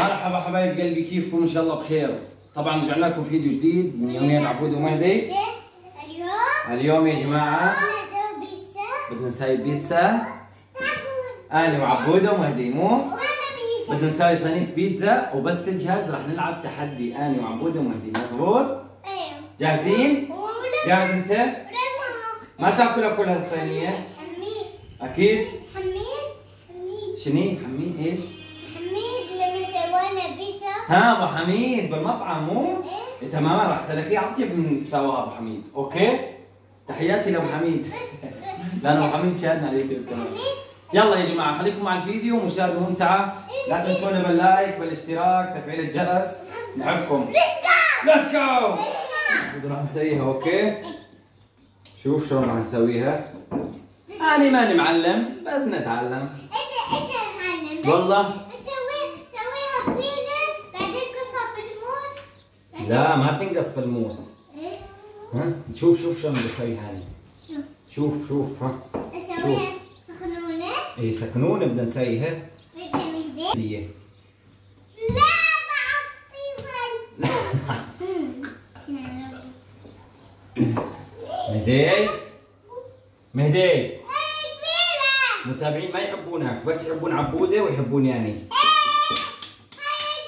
مرحبا حبايب قلبي كيفكم؟ إن شاء الله بخير. طبعا رجعنا لكم فيديو جديد. من يومين عبود ومهدي اليوم اليوم يا جماعة بدنا نسوي بيتزا. أنا وعبوده ومهدي مو بدنا نسوي صينية بيتزا. وبس تجهز راح نلعب تحدي. أنا وعبوده ومهدي مزبوط؟ أيوه جاهزين؟ جاهز أنت؟ ما تاكلها كلها الصينيه حميد أكيد. حميد حميد. شني حميد إيش؟ ها أبو حميد بالمطعم مو؟ إيه. إيه تماما راح أسألك إيه اطيب من سواها أبو حميد. okay؟ تحياتي لأبو حميد. لأن أبو حميد شاهدنا على اليوتيوب كمان. يلا يا جماعة خليكم مع الفيديو. مشاهده ممتعه لا تنسونا بال like بالاشتراك تفعيل الجرس. نحبكم. let's go راح نسويها okay؟ شوف شلون راح نسويها. أنا ماني معلم بس نتعلم. انت انت معلم. بس والله. لا ما تنقص في الموس. إيه؟ ها؟ شوف شوف شلون بسويها أنا شوف. شوف شوف ها؟ اسويها سخنونة؟ اي سكنونه بدنا نسويها. هديه لا مهدي مهدي كبيرة. متابعين ما يحبونك بس يحبون عبودة ويحبوني يعني هاي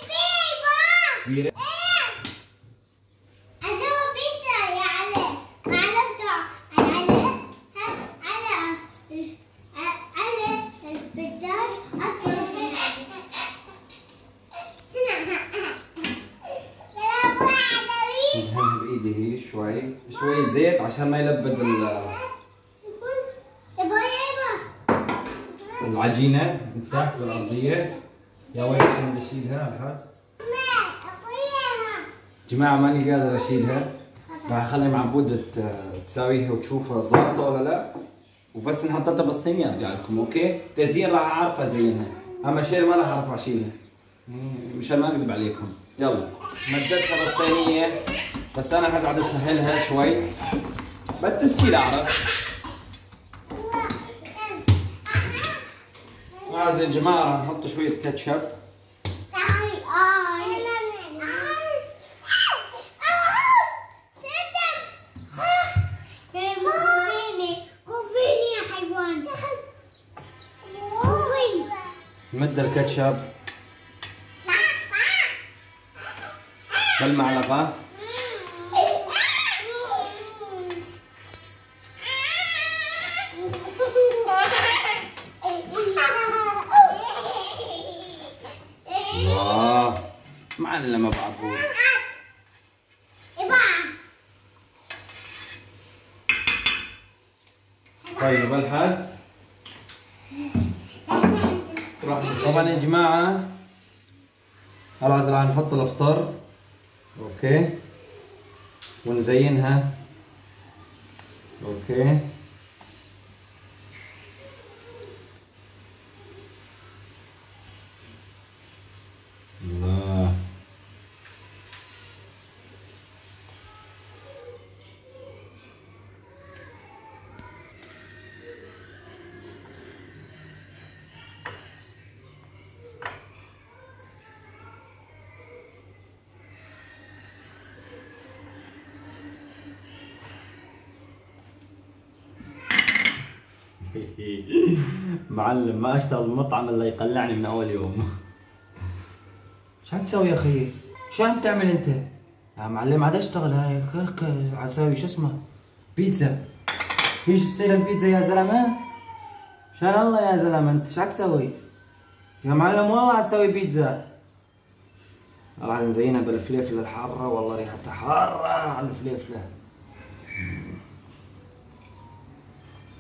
كبيرة كبيره أسوي بيتزا يا علي على على على على البدار أكبر سنة ندهنها بايدي هي شوي شوي زيت عشان ما يلبد ال- العجينة. تحت بالأرضية. يا ويلي شلون ما أطيها جماعة ماني قادر أشيلها. راح أخلي مع عبوده ت- تساويها وتشوفها ظابطة ولا لا. وبس نحطها بالصينيه ارجع لكم أوكي؟ تزيين راح اعرف ازينها أما شيء ما راح أعرف أشيلها. يعني مشان ما أكذب عليكم. يلا. مددتها بالصينية. بس أنا هقعد اسهلها شوي. بالتسهيل أعرف. هذا يا جماعة راح نحط شوية كاتشب. نمد الكاتشب. بالمعلقه معلم أبو عبود. طيب الحز طبعا يا جماعة خلاص راح نحط الأفطار. okay. ونزينها. okay الله معلم ما أشتغل بمطعم إلا يقلعني من أول يوم شو تسوي يا أخي؟ شو عم تعمل أنت؟ يا معلم عاد أشتغل هاي أسوي شو اسمه؟ بيتزا إيش تصير البيتزا يا زلمة؟ شان الله يا زلمة أنت شو تسوي؟ يا معلم والله تسوي بيتزا راح نزينها بالفليفلة الحارة والله ريحتها حارة على الفليفلة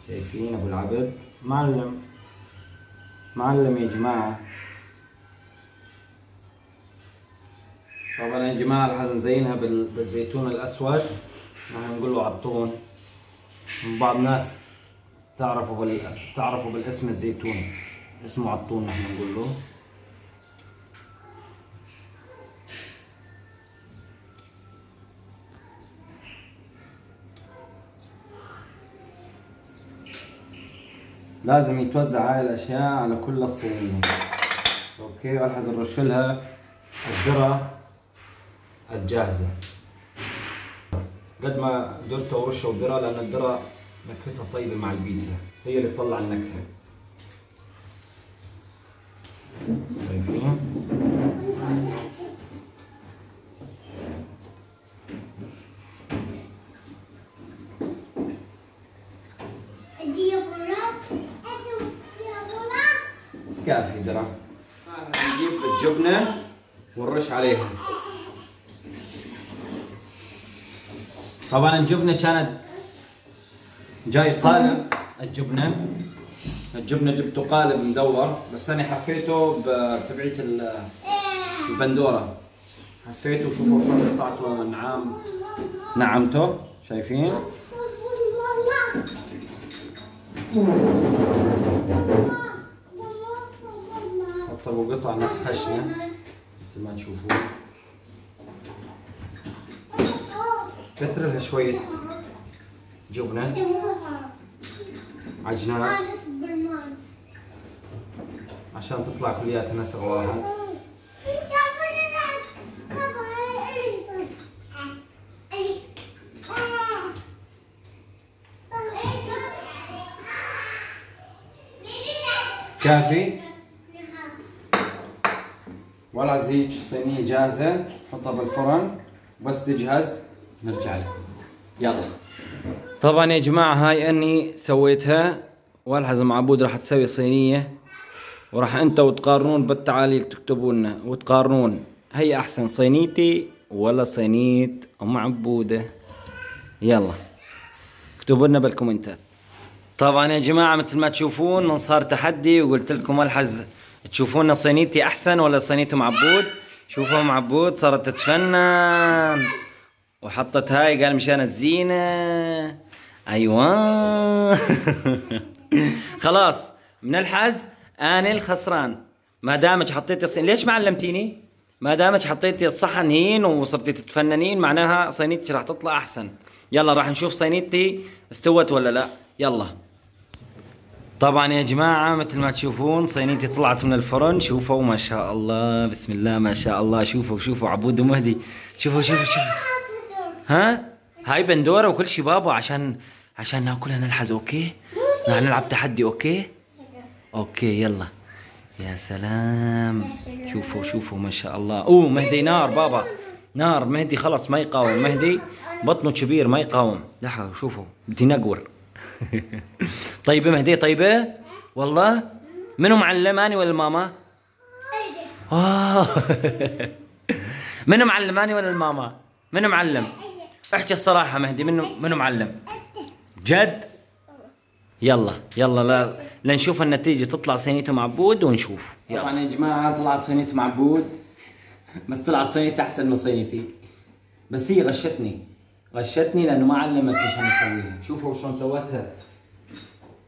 شايفين أبو العبد؟ معلم. معلم يا جماعة. طبعا يا جماعة راح نزينها بال- بالزيتون الأسود. نحن نقول له عطون بعض الناس تعرفوا بال... تعرفوا بالاسم الزيتون. اسمه عطون نحن نقول له. لازم يتوزع هاي الأشياء على كل الصينيه أوكي؟ الحظ نرش لها الذرة الجاهزة. قد ما درته ورشة ذرة لأن الذرة نكهتها طيبة مع البيتزا. هي اللي تطلع النكهة. شايفين؟ دي ابو راس انتو يا ابو راس كافي درا نجيب الجبنة ونرش عليها. طبعا الجبنة كانت جاي قالب الجبنة. الجبنة جبته قالب مدور بس أنا حفيته بتبعية ال- البندورة. حفيته وشوفوا شلون قطعته نعام نعمته شايفين؟ ابو قطع خشنة مثل ما تشوفوا كتر لها شوية. جبنة. عجنات عشان تطلع كلياتها نسق واحد كافي. والعز هيك صينية جاهزة حطها بالفرن. بس تجهز. نرجع لكم. يلا. طبعا يا جماعة هاي أني سويتها. والحز عبود راح تسوي صينية. وراح أنت وتقارنون بالتعاليق تكتبوا لنا وتقارنون. هي أحسن صينيتي ولا صينية أم عبودة؟ يلا. اكتبوا لنا بالكومنتات. طبعا يا جماعة مثل ما تشوفون صار تحدي وقلت لكم الحز. تشوفون صينيتي أحسن ولا صينية ام عبود شوفوا ام عبود صارت تتفنن. وحطت هاي قال مشان الزينة. أيوه. خلاص من الحز أنا الخسران. ما دامك حطيتي الصين ليش ما علمتيني؟ ما دامك حطيتي الصحن هين وصرتي تتفننين معناها صينيتك راح تطلع أحسن. يلا راح نشوف صينيتي استوت ولا لا. يلا. طبعا يا جماعة مثل ما تشوفون صينيتي طلعت من الفرن. شوفوا ما شاء الله. بسم الله ما شاء الله. شوفوا شوفوا عبود ومهدي شوفوا شوفوا شوفوا. ها؟ هاي بندورة وكل شي بابا عشان عشان ناكلها نلحز. okay؟ نلعب تحدي. okay؟ okay يلا. يا سلام. شوفوا شوفوا ما شاء الله. أوه مهدي نار بابا. نار. مهدي خلص ما يقاوم. مهدي بطنه كبير ما يقاوم. لحظة شوفوا. بدي نقور. طيبة مهدي طيبة والله؟ منو معلم اني ولا ماما آه. منو معلماني ولا الماما منو معلم؟ احكي الصراحة مهدي منو منو معلم؟ جد؟ يلا يلا لا لنشوف النتيجة. تطلع صينيته معبود ونشوف. طبعا يا جماعة طلعت صينية معبود بس طلعت صينيتي أحسن من صينيتي. بس هي غشتني. غشتني لأنه ما علمتني شلون أسويها شوفوا شلون سوتها.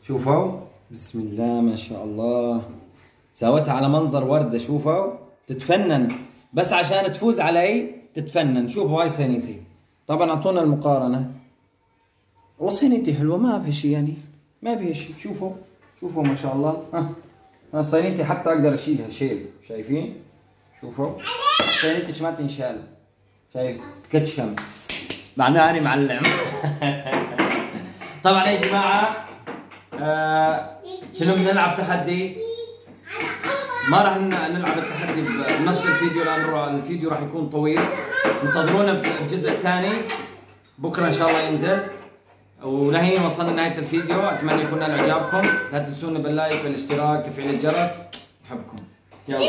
شوفوا. بسم الله ما شاء الله. سوتها على منظر وردة شوفوا. تتفنن. بس عشان تفوز علي تتفنن. شوفوا هاي صينيتي طبعا أعطونا المقارنة. وصينيتي حلوة ما بها شيء يعني. ما بها شيء شوفوا. شوفوا ما شاء الله. ها. ها صينيتي حتى أقدر اشيلها شيل شايفين؟ شوفوا. صينيتي ما تنشال. شايف؟ تكتشم معناها أنا معلم طبعا يا جماعة آه شنو بدنا نلعب تحدي؟ ما راح نلعب التحدي بنفس الفيديو لأنه الفيديو راح يكون طويل. انتظرونا في الجزء الثاني. بكرة إن شاء الله ينزل. ولهين وصلنا لنهايه الفيديو. أتمنى يكون نال إعجابكم. لا تنسونا باللايك والاشتراك تفعيل الجرس. أحبكم. يلا.